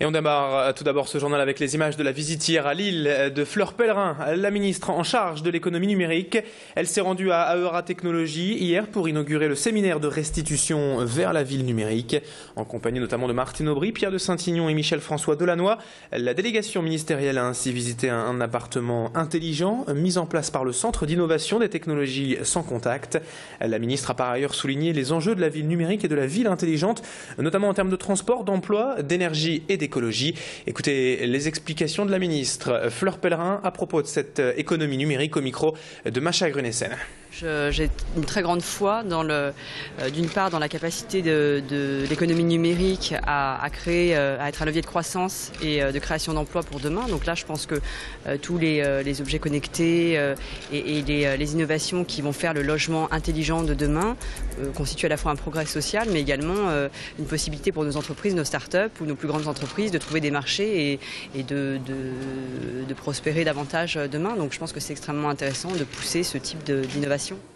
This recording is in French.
Et on démarre euh, tout d'abord ce journal avec les images de la visite hier à Lille de Fleur Pellerin, la ministre en charge de l'économie numérique. Elle s'est rendue à Aera Technologies hier pour inaugurer le séminaire de restitution vers la ville numérique, en compagnie notamment de Martine Aubry, Pierre de Saint-Ignon et Michel-François Delannoy. La délégation ministérielle a ainsi visité un appartement intelligent mis en place par le Centre d'innovation des technologies sans contact. La ministre a par ailleurs souligné les enjeux de la ville numérique et de la ville intelligente, notamment en termes de transport, d'emploi, d'énergie et d'écologie. Écoutez les explications de la ministre Fleur Pellerin à propos de cette économie numérique au micro de Macha Grunessen. J'ai une très grande foi euh, d'une part dans la capacité de, l'économie numérique à, créer, euh, à être un levier de croissance et euh, de création d'emplois pour demain. Donc là, je pense que tous les, objets connectés et, les, innovations qui vont faire le logement intelligent de demain constituent à la fois un progrès social, mais également une possibilité pour nos entreprises, nos start-up ou nos plus grandes entreprises de trouver des marchés et, de prospérer davantage demain. Donc je pense que c'est extrêmement intéressant de pousser ce type d'innovation formation